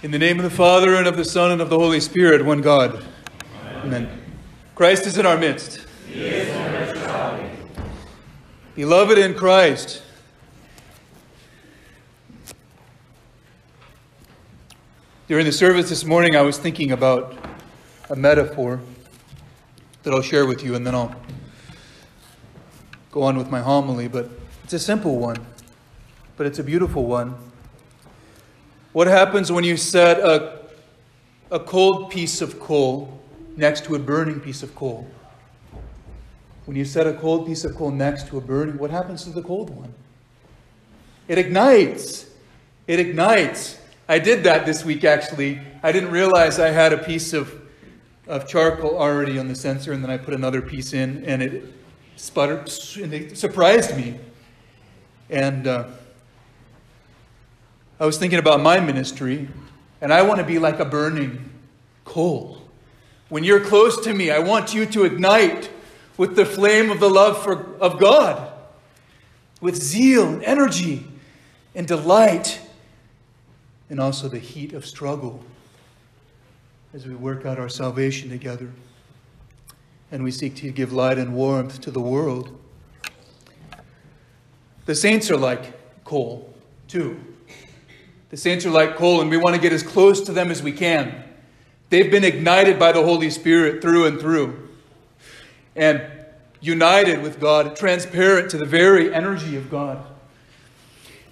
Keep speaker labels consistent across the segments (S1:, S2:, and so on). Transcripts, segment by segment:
S1: In the name of the Father, and of the Son, and of the Holy Spirit, one God. Amen. Amen. Christ is in our midst. He is our solid. Beloved in Christ, during the service this morning, I was thinking about a metaphor that I'll share with you, and then I'll go on with my homily. But it's a simple one, but it's a beautiful one. What happens when you set a, a cold piece of coal next to a burning piece of coal? When you set a cold piece of coal next to a burning, what happens to the cold one? It ignites. It ignites. I did that this week actually. I didn't realize I had a piece of, of charcoal already on the censer, and then I put another piece in, and it sputtered, and it surprised me. And uh, I was thinking about my ministry, and I want to be like a burning coal. When you're close to me, I want you to ignite with the flame of the love for, of God, with zeal and energy and delight, and also the heat of struggle as we work out our salvation together and we seek to give light and warmth to the world. The saints are like coal, too. The saints are like coal, and we want to get as close to them as we can. They've been ignited by the Holy Spirit through and through, and united with God, transparent to the very energy of God.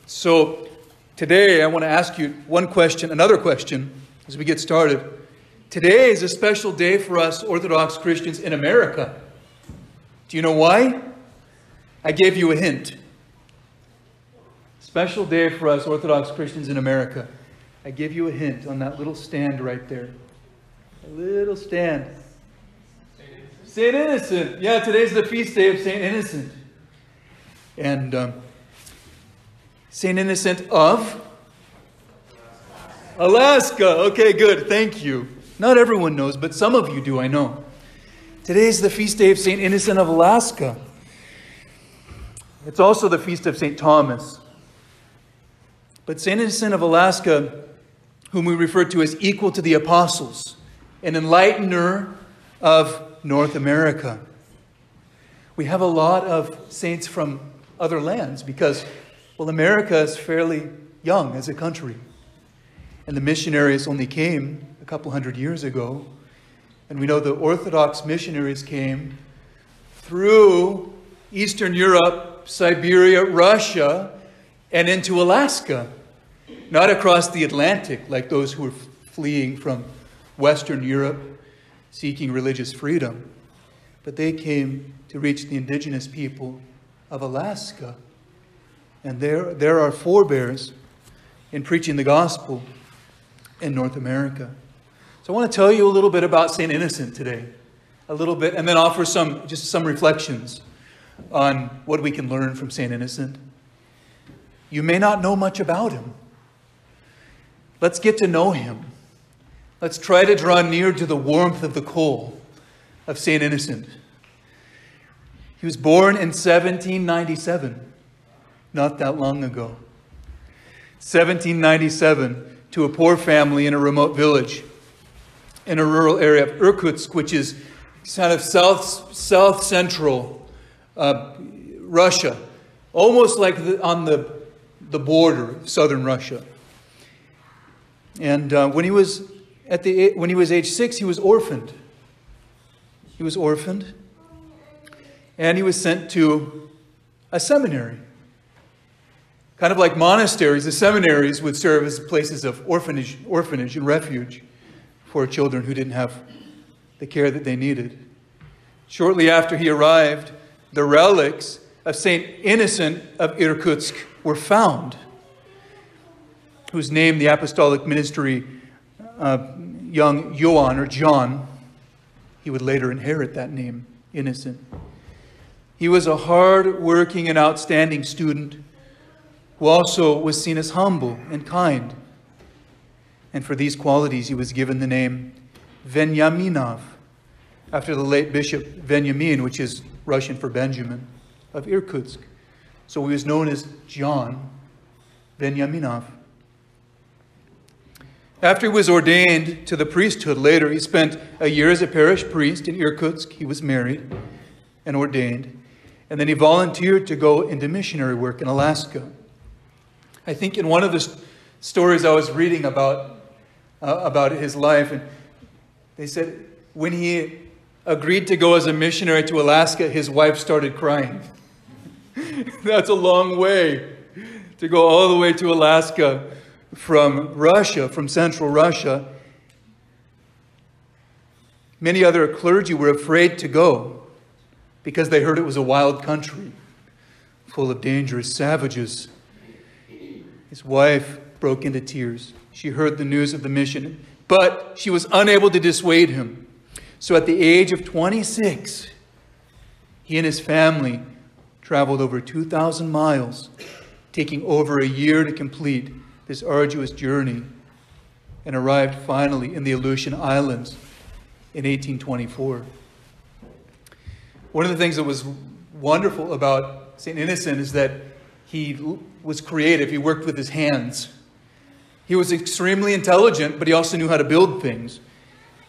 S1: So, today I want to ask you one question, another question, as we get started. Today is a special day for us Orthodox Christians in America. Do you know why? I gave you a hint. Special day for us Orthodox Christians in America. I give you a hint on that little stand right there. A little stand. Saint Innocent. Yeah, today's the feast day of Saint Innocent. And um, Saint Innocent of Alaska. Okay, good. Thank you. Not everyone knows, but some of you do, I know. Today's the feast day of Saint Innocent of Alaska. It's also the feast of Saint Thomas. But St. Innocent of Alaska, whom we refer to as equal to the apostles, an enlightener of North America. We have a lot of saints from other lands because, well, America is fairly young as a country. And the missionaries only came a couple hundred years ago. And we know the Orthodox missionaries came through Eastern Europe, Siberia, Russia, and into Alaska, not across the Atlantic like those who were fleeing from Western Europe seeking religious freedom, but they came to reach the indigenous people of Alaska. And there, there are forebears in preaching the gospel in North America. So I want to tell you a little bit about St. Innocent today, a little bit, and then offer some just some reflections on what we can learn from St. Innocent. You may not know much about him. Let's get to know him. Let's try to draw near to the warmth of the coal of St. Innocent. He was born in 1797, not that long ago. 1797 to a poor family in a remote village in a rural area of Irkutsk, which is kind of south, south central uh, Russia, almost like the, on the the border of southern Russia. And uh, when he was at the when he was age six, he was orphaned. He was orphaned, and he was sent to a seminary. Kind of like monasteries, the seminaries would serve as places of orphanage, orphanage and refuge for children who didn't have the care that they needed. Shortly after he arrived, the relics of Saint Innocent of Irkutsk were found, whose name the apostolic ministry, uh, young Johann or John, he would later inherit that name, Innocent. He was a hard working and outstanding student who also was seen as humble and kind. And for these qualities, he was given the name Venyaminov, after the late Bishop Venyamin, which is Russian for Benjamin, of Irkutsk. So he was known as John Benyaminov. After he was ordained to the priesthood later, he spent a year as a parish priest in Irkutsk. He was married and ordained. And then he volunteered to go into missionary work in Alaska. I think in one of the stories I was reading about, uh, about his life, and they said when he agreed to go as a missionary to Alaska, his wife started crying. That's a long way to go all the way to Alaska from Russia, from central Russia. Many other clergy were afraid to go because they heard it was a wild country full of dangerous savages. His wife broke into tears. She heard the news of the mission, but she was unable to dissuade him. So at the age of 26, he and his family traveled over 2,000 miles, taking over a year to complete this arduous journey, and arrived finally in the Aleutian Islands in 1824. One of the things that was wonderful about St. Innocent is that he was creative, he worked with his hands. He was extremely intelligent, but he also knew how to build things.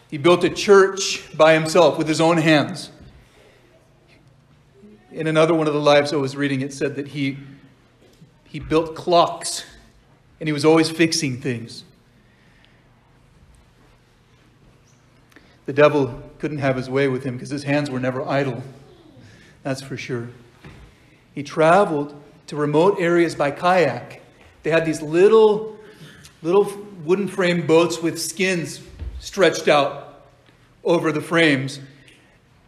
S1: He built a church by himself with his own hands. In another one of the lives I was reading, it said that he, he built clocks and he was always fixing things. The devil couldn't have his way with him because his hands were never idle. That's for sure. He traveled to remote areas by kayak. They had these little, little wooden frame boats with skins stretched out over the frames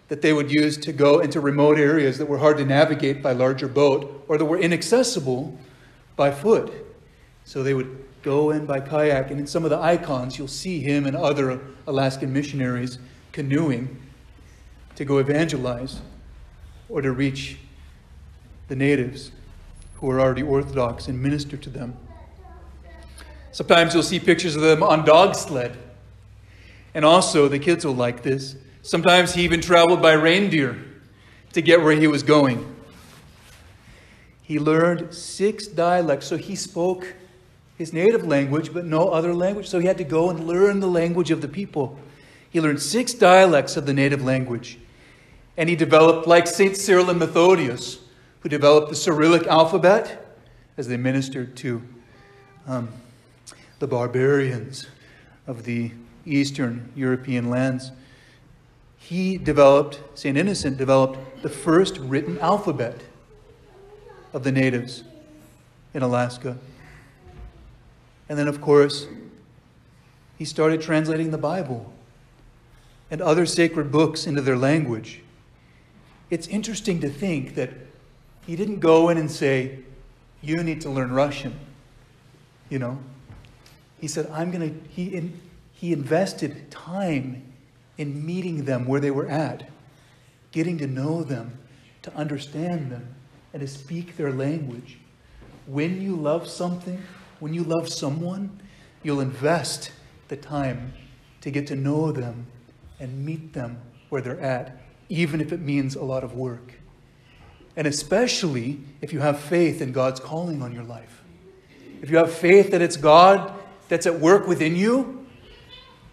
S1: that they would use to go into remote areas that were hard to navigate by larger boat or that were inaccessible by foot. So they would go in by kayak, and in some of the icons, you'll see him and other Alaskan missionaries canoeing to go evangelize or to reach the natives who are already Orthodox and minister to them. Sometimes you'll see pictures of them on dog sled. And also, the kids will like this. Sometimes he even traveled by reindeer to get where he was going. He learned six dialects, so he spoke his native language, but no other language. So he had to go and learn the language of the people. He learned six dialects of the native language. And he developed, like St. Cyril and Methodius, who developed the Cyrillic alphabet as they ministered to um, the barbarians of the Eastern European lands he developed, St. Innocent developed the first written alphabet of the natives in Alaska. And then, of course, he started translating the Bible and other sacred books into their language. It's interesting to think that he didn't go in and say, You need to learn Russian. You know? He said, I'm going to, he, in, he invested time in meeting them where they were at, getting to know them, to understand them, and to speak their language. When you love something, when you love someone, you'll invest the time to get to know them and meet them where they're at, even if it means a lot of work. And especially if you have faith in God's calling on your life. If you have faith that it's God that's at work within you,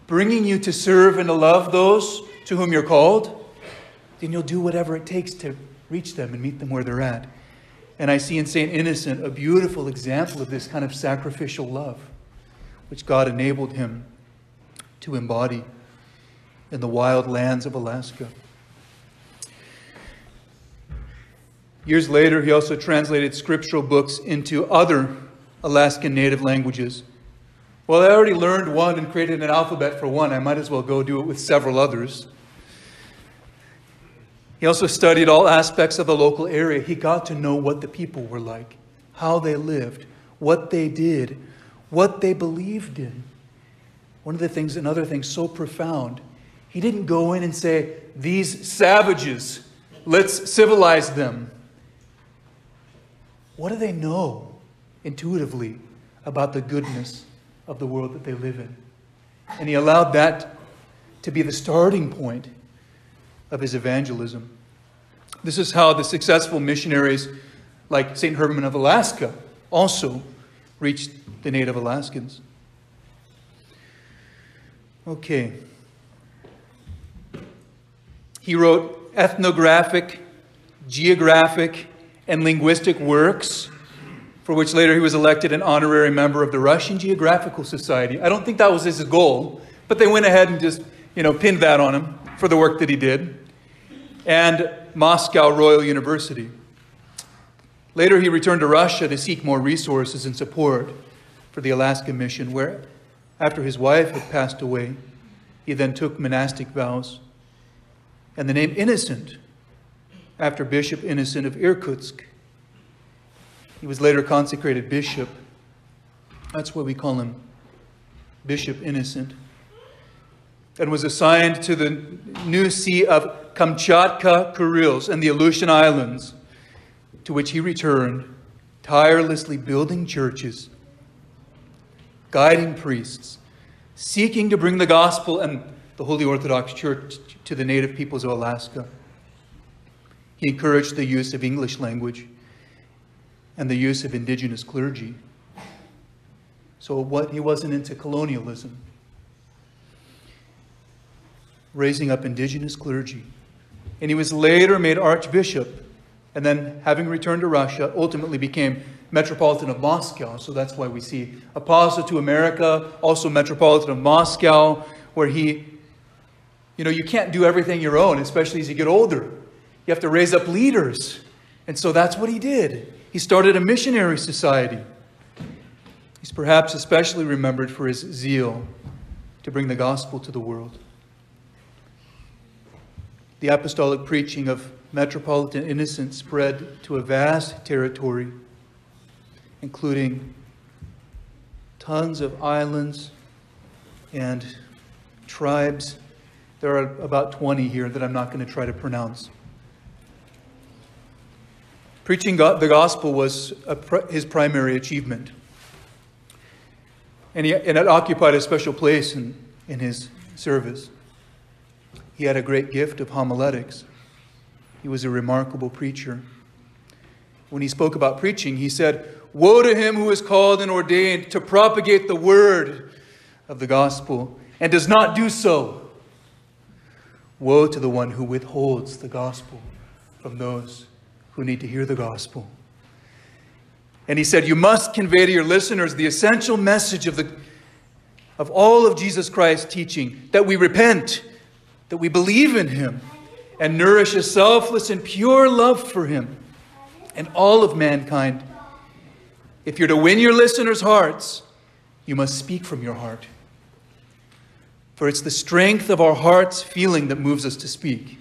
S1: bringing you to serve and to love those to whom you're called, then you'll do whatever it takes to reach them and meet them where they're at. And I see in St. Innocent a beautiful example of this kind of sacrificial love, which God enabled him to embody in the wild lands of Alaska. Years later, he also translated scriptural books into other Alaskan native languages. Well, I already learned one and created an alphabet for one. I might as well go do it with several others. He also studied all aspects of the local area. He got to know what the people were like, how they lived, what they did, what they believed in. One of the things, another thing so profound, he didn't go in and say, These savages, let's civilize them. What do they know intuitively about the goodness of the world that they live in. And he allowed that to be the starting point of his evangelism. This is how the successful missionaries like St. Herman of Alaska also reached the native Alaskans. Okay. He wrote ethnographic, geographic, and linguistic works, for which later he was elected an honorary member of the Russian Geographical Society. I don't think that was his goal, but they went ahead and just, you know, pinned that on him for the work that he did. And Moscow Royal University. Later, he returned to Russia to seek more resources and support for the Alaska mission, where, after his wife had passed away, he then took monastic vows. And the name Innocent, after Bishop Innocent of Irkutsk. He was later consecrated bishop. That's why we call him Bishop Innocent. And was assigned to the new see of Kamchatka Kurils and the Aleutian Islands, to which he returned, tirelessly building churches, guiding priests, seeking to bring the gospel and the Holy Orthodox Church to the native peoples of Alaska. He encouraged the use of English language and the use of indigenous clergy. So what he wasn't into colonialism. Raising up indigenous clergy. And he was later made archbishop and then having returned to Russia ultimately became metropolitan of Moscow. So that's why we see apostle to America, also metropolitan of Moscow, where he, you know, you can't do everything your own, especially as you get older. You have to raise up leaders. And so that's what he did. He started a missionary society. He's perhaps especially remembered for his zeal to bring the gospel to the world. The apostolic preaching of Metropolitan Innocent spread to a vast territory, including tons of islands and tribes. There are about 20 here that I'm not going to try to pronounce. Preaching the gospel was his primary achievement. And, he, and it occupied a special place in, in his service. He had a great gift of homiletics. He was a remarkable preacher. When he spoke about preaching, he said, Woe to him who is called and ordained to propagate the word of the gospel and does not do so. Woe to the one who withholds the gospel from those who need to hear the gospel. And he said, You must convey to your listeners the essential message of, the, of all of Jesus Christ's teaching that we repent, that we believe in him, and nourish a selfless and pure love for Him and all of mankind. If you're to win your listeners' hearts, you must speak from your heart. For it's the strength of our heart's feeling that moves us to speak.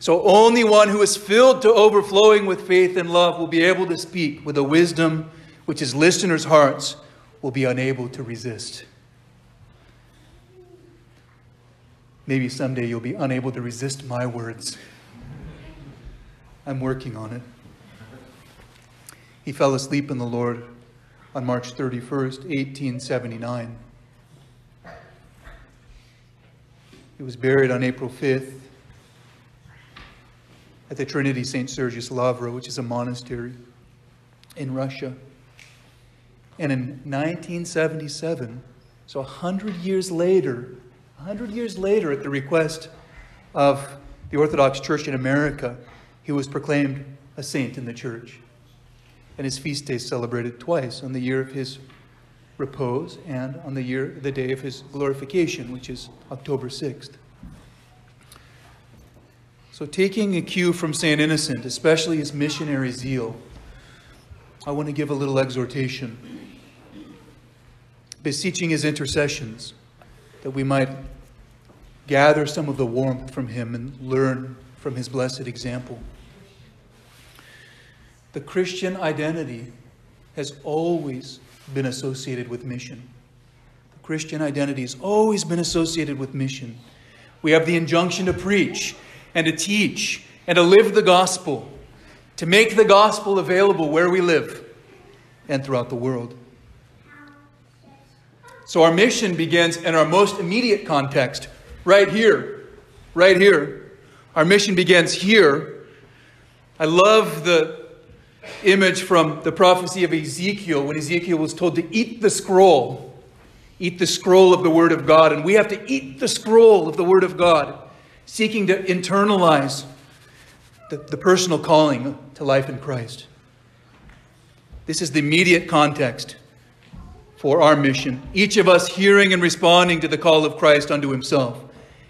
S1: So only one who is filled to overflowing with faith and love will be able to speak with a wisdom which his listeners' hearts will be unable to resist. Maybe someday you'll be unable to resist my words. I'm working on it. He fell asleep in the Lord on March 31st, 1879. He was buried on April 5th at the Trinity St. Sergius Lavra, which is a monastery in Russia. And in 1977, so a hundred years later, hundred years later, at the request of the Orthodox Church in America, he was proclaimed a saint in the church. And his feast day is celebrated twice on the year of his repose and on the year the day of his glorification, which is October 6th. So taking a cue from Saint Innocent, especially his missionary zeal, I want to give a little exhortation, beseeching his intercessions that we might gather some of the warmth from him and learn from his blessed example. The Christian identity has always been associated with mission. The Christian identity has always been associated with mission. We have the injunction to preach and to teach and to live the gospel, to make the gospel available where we live and throughout the world. So our mission begins in our most immediate context right here. Right here. Our mission begins here. I love the image from the prophecy of Ezekiel when Ezekiel was told to eat the scroll. eat the scroll of the Word of God. And we have to eat the scroll of the Word of God, seeking to internalize the, the personal calling to life in Christ. This is the immediate context for our mission. Each of us hearing and responding to the call of Christ unto himself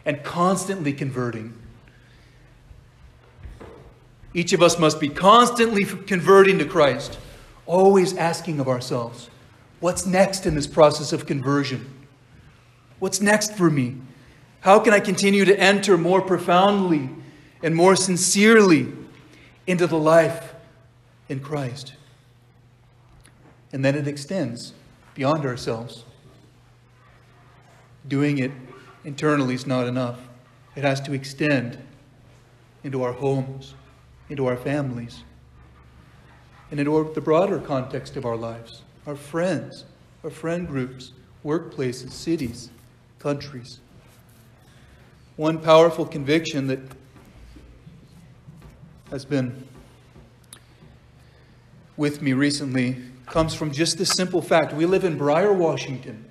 S1: and constantly converting. Each of us must be constantly converting to Christ, always asking of ourselves, what's next in this process of conversion? What's next for me? How can I continue to enter more profoundly and more sincerely into the life in Christ? And then it extends beyond ourselves. Doing it internally is not enough, it has to extend into our homes, into our families, and into the broader context of our lives our friends, our friend groups, workplaces, cities, countries. One powerful conviction that has been with me recently comes from just this simple fact. We live in Brier, Washington.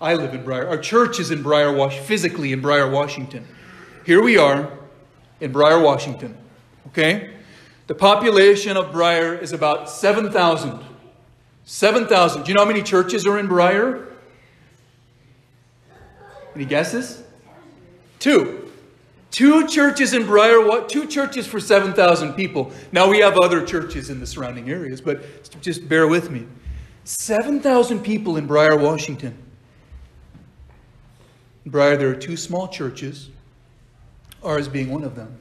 S1: I live in Brier. Our church is in Brier, Wash, physically in Brier, Washington. Here we are in Brier, Washington. Okay? The population of Brier is about 7,000. 7,000. Do you know how many churches are in Brier? Any guesses? Two. Two churches in Brier, what? Two churches for 7,000 people. Now we have other churches in the surrounding areas, but just bear with me. 7,000 people in Brier, Washington. In Brier, there are two small churches, ours being one of them.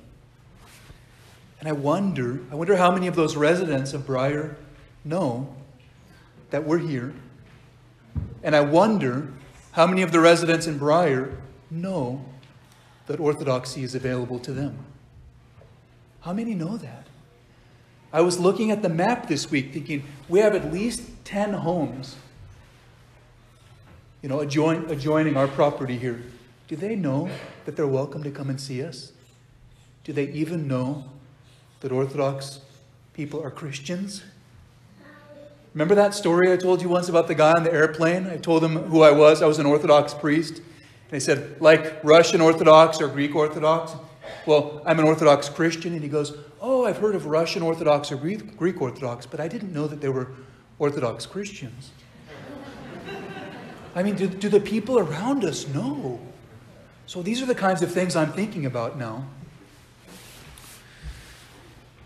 S1: And I wonder, I wonder how many of those residents of Brier know that we're here. And I wonder how many of the residents in Brier know that orthodoxy is available to them. How many know that? I was looking at the map this week thinking we have at least 10 homes you know adjoin, adjoining our property here. Do they know that they're welcome to come and see us? Do they even know that Orthodox people are Christians? Remember that story I told you once about the guy on the airplane? I told him who I was. I was an Orthodox priest. He said, like Russian Orthodox or Greek Orthodox? Well, I'm an Orthodox Christian. And he goes, Oh, I've heard of Russian Orthodox or Greek Orthodox, but I didn't know that they were Orthodox Christians. I mean, do, do the people around us know? So these are the kinds of things I'm thinking about now.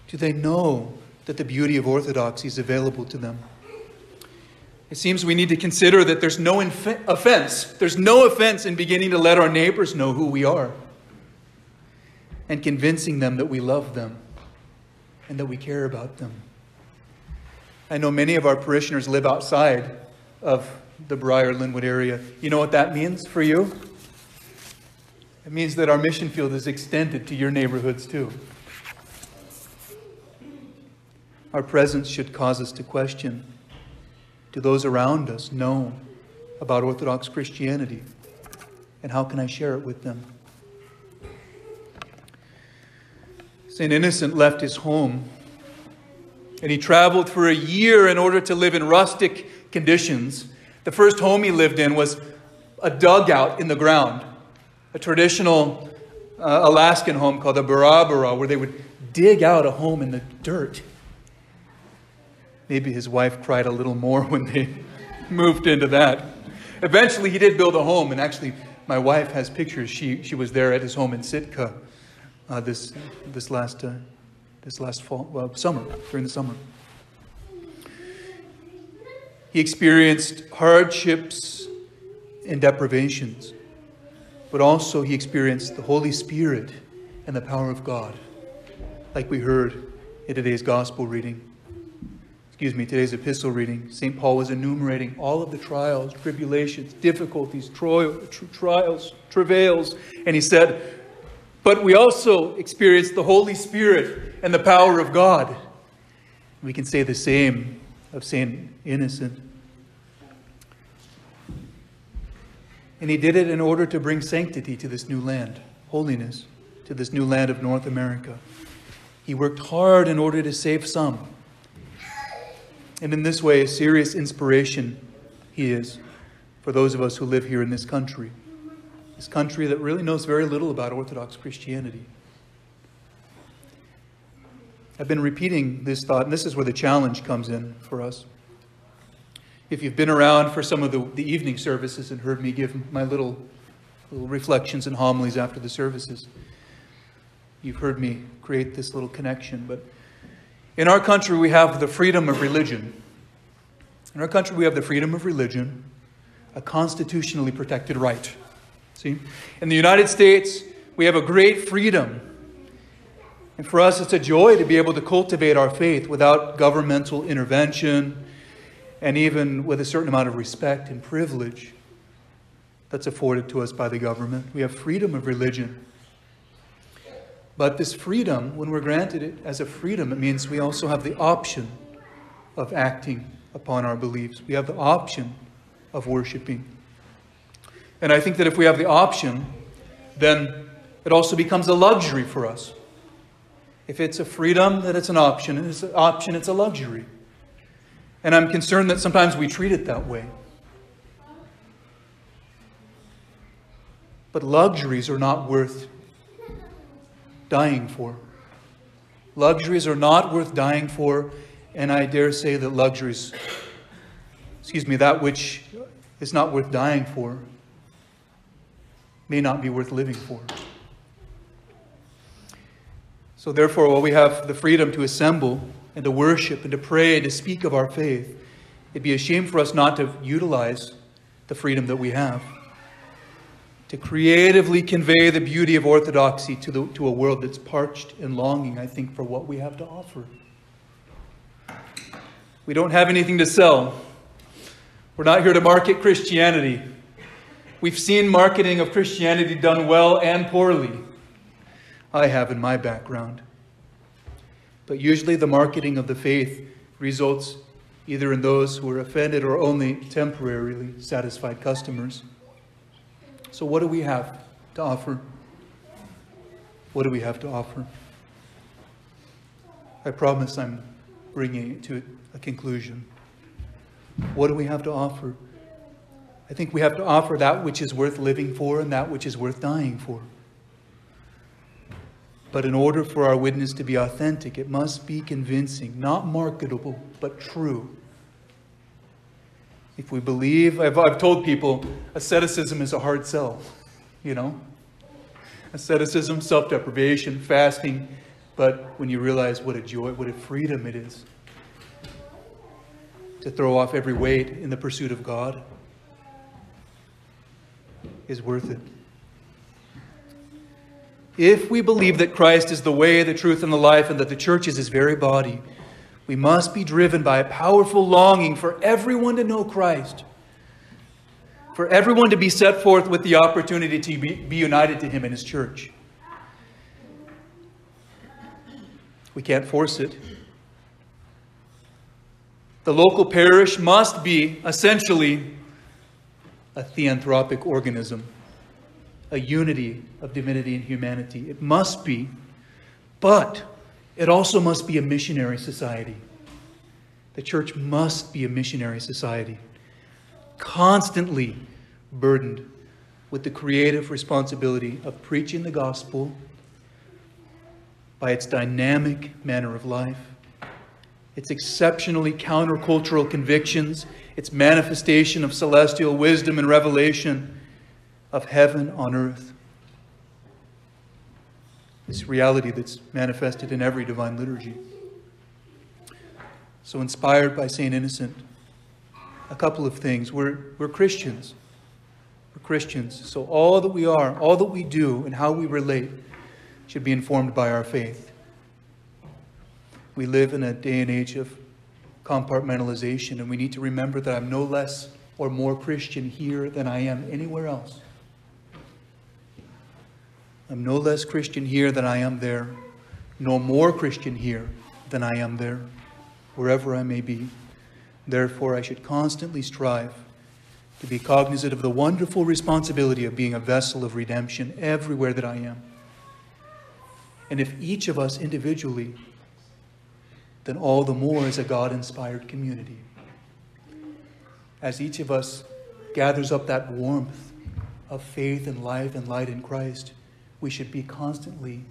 S1: Do they know that the beauty of orthodoxy is available to them? It seems we need to consider that there's no inf- offense. There's no offense in beginning to let our neighbors know who we are and convincing them that we love them and that we care about them. I know many of our parishioners live outside of the Brier Lynnwood area. You know what that means for you? It means that our mission field is extended to your neighborhoods too. Our presence should cause us to question do those around us know about Orthodox Christianity? And how can I share it with them? St. Innocent left his home and he traveled for a year in order to live in rustic conditions. The first home he lived in was a dugout in the ground, a traditional uh, Alaskan home called a barabara, where they would dig out a home in the dirt Maybe his wife cried a little more when they moved into that. Eventually, he did build a home, and actually, my wife has pictures. She, she was there at his home in Sitka uh, this, this, last, uh, this last fall, well, summer, during the summer. He experienced hardships and deprivations, but also he experienced the Holy Spirit and the power of God, like we heard in today's gospel reading excuse me, today's epistle reading, St. Paul was enumerating all of the trials, tribulations, difficulties, trials, travails, and he said, But we also experience the Holy Spirit and the power of God. We can say the same of St. Innocent. And he did it in order to bring sanctity to this new land, holiness to this new land of North America. He worked hard in order to save some and in this way, a serious inspiration he is for those of us who live here in this country, this country that really knows very little about Orthodox Christianity. I've been repeating this thought, and this is where the challenge comes in for us. If you've been around for some of the, the evening services and heard me give my little, little reflections and homilies after the services, you've heard me create this little connection. But in our country, we have the freedom of religion. In our country, we have the freedom of religion, a constitutionally protected right. See? In the United States, we have a great freedom and for us, it's a joy to be able to cultivate our faith without governmental intervention and even with a certain amount of respect and privilege that's afforded to us by the government. We have freedom of religion. But this freedom, when we're granted it as a freedom, it means we also have the option of acting upon our beliefs. We have the option of worshiping. And I think that if we have the option, then it also becomes a luxury for us. If it's a freedom, that it's an option. If it's an option, it's a luxury. And I'm concerned that sometimes we treat it that way. But luxuries are not worth dying for. Luxuries are not worth dying for, and I dare say that luxuries, excuse me, that which is not worth dying for, may not be worth living for. So, therefore, while we have the freedom to assemble and to worship and to pray and to speak of our faith, it'd be a shame for us not to utilize the freedom that we have to creatively convey the beauty of orthodoxy to, the, to a world that's parched and longing, I think, for what we have to offer. We don't have anything to sell. We're not here to market Christianity. We've seen marketing of Christianity done well and poorly. I have in my background. But usually the marketing of the faith results either in those who are offended or only temporarily satisfied customers. So, what do we have to offer? What do we have to offer? I promise I'm bringing it to a conclusion. What do we have to offer? I think we have to offer that which is worth living for and that which is worth dying for. But in order for our witness to be authentic, it must be convincing, not marketable, but true. If we believe, I've, I've told people, asceticism is a hard sell, you know? Asceticism, self deprivation, fasting, but when you realize what a joy, what a freedom it is to throw off every weight in the pursuit of God is worth it. If we believe that Christ is the way, the truth, and the life, and that the church is his very body, we must be driven by a powerful longing for everyone to know Christ, for everyone to be set forth with the opportunity to be, united to him in his church. We can't force it. The local parish must be essentially a theanthropic organism a unity of divinity and humanity. It must be, but it also must be a missionary society. The church must be a missionary society, constantly burdened with the creative responsibility of preaching the gospel by its dynamic manner of life, its exceptionally countercultural convictions, its manifestation of celestial wisdom and revelation of heaven on earth. This reality that's manifested in every divine liturgy. So, inspired by St. Innocent, a couple of things. We're, we're Christians. We're Christians. So, all that we are, all that we do, and how we relate should be informed by our faith. We live in a day and age of compartmentalization, and we need to remember that I'm no less or more Christian here than I am anywhere else. I'm no less Christian here than I am there, no more Christian here than I am there, wherever I may be. Therefore, I should constantly strive to be cognizant of the wonderful responsibility of being a vessel of redemption everywhere that I am. And if each of us individually, then all the more as a God inspired community. As each of us gathers up that warmth of faith and life and light in Christ, we should be constantly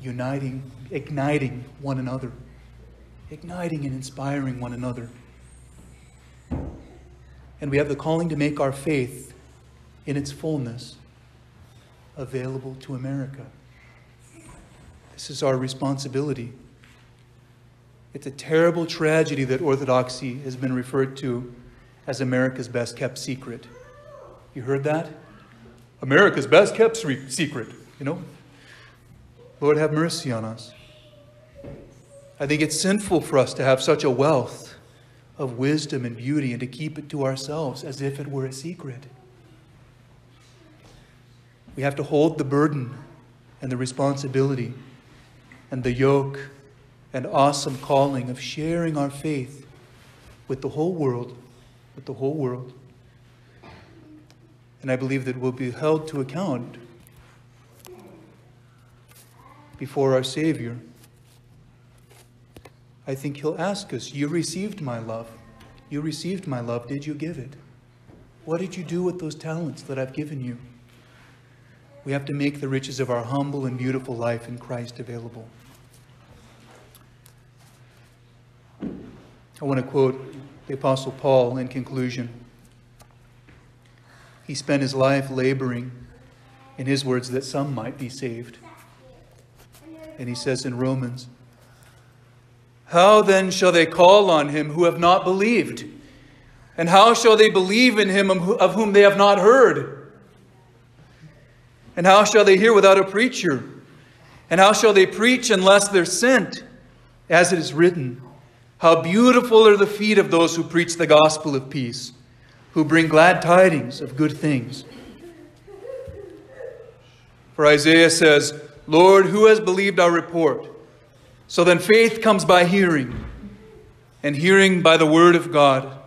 S1: uniting, igniting one another, igniting and inspiring one another. And we have the calling to make our faith in its fullness available to America. This is our responsibility. It's a terrible tragedy that Orthodoxy has been referred to as America's best kept secret. You heard that? America's best kept secret, you know? Lord, have mercy on us. I think it's sinful for us to have such a wealth of wisdom and beauty and to keep it to ourselves as if it were a secret. We have to hold the burden and the responsibility and the yoke and awesome calling of sharing our faith with the whole world, with the whole world. And I believe that we'll be held to account before our Savior. I think He'll ask us, You received my love. You received my love. Did you give it? What did you do with those talents that I've given you? We have to make the riches of our humble and beautiful life in Christ available. I want to quote the Apostle Paul in conclusion. He spent his life laboring, in his words, that some might be saved. And he says in Romans, How then shall they call on him who have not believed? And how shall they believe in him of whom they have not heard? And how shall they hear without a preacher? And how shall they preach unless they're sent? As it is written, how beautiful are the feet of those who preach the gospel of peace, who bring glad tidings of good things. For Isaiah says, Lord, who has believed our report? So then faith comes by hearing, and hearing by the word of God.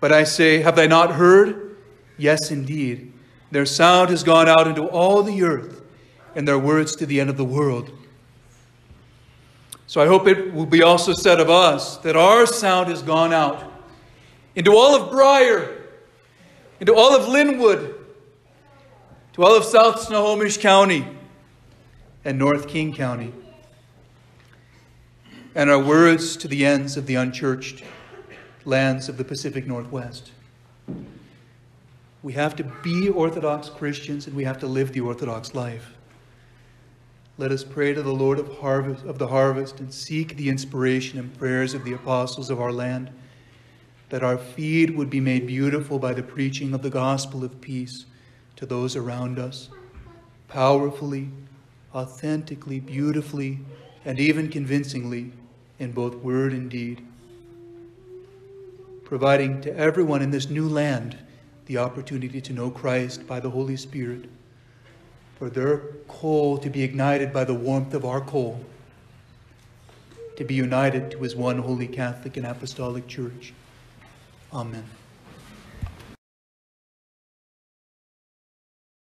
S1: But I say, have they not heard? Yes, indeed. Their sound has gone out into all the earth, and their words to the end of the world. So I hope it will be also said of us that our sound has gone out into all of Brier, into all of Lynnwood, to all of South Snohomish County and North King County, and our words to the ends of the unchurched lands of the Pacific Northwest. We have to be Orthodox Christians and we have to live the Orthodox life. Let us pray to the Lord of, harvest, of the harvest and seek the inspiration and prayers of the apostles of our land, that our feed would be made beautiful by the preaching of the gospel of peace to those around us, powerfully, authentically, beautifully, and even convincingly in both word and deed, providing to everyone in this new land the opportunity to know Christ by the Holy Spirit for their coal to be ignited by the warmth of our coal, to be united to his one holy Catholic and Apostolic Church. Amen.